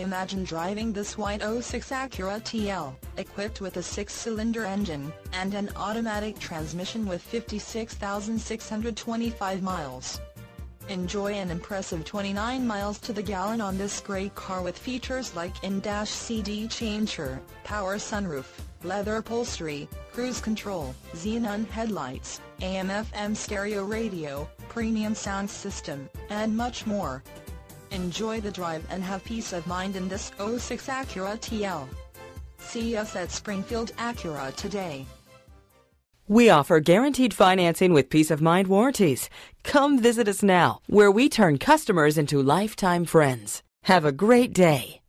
Imagine driving this white 06 Acura TL, equipped with a six-cylinder engine, and an automatic transmission with 56,625 miles. Enjoy an impressive 29 miles to the gallon on this great car with features like in-dash CD changer, power sunroof, leather upholstery, cruise control, xenon headlights, AM-FM stereo radio, premium sound system, and much more. Enjoy the drive and have peace of mind in this 06 Acura TL. See us at Springfield Acura today. We offer guaranteed financing with peace of mind warranties. Come visit us now, where we turn customers into lifetime friends. Have a great day.